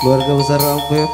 keluarga besar Ampir